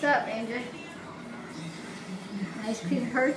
What's up, Andrew? Ice cream perch?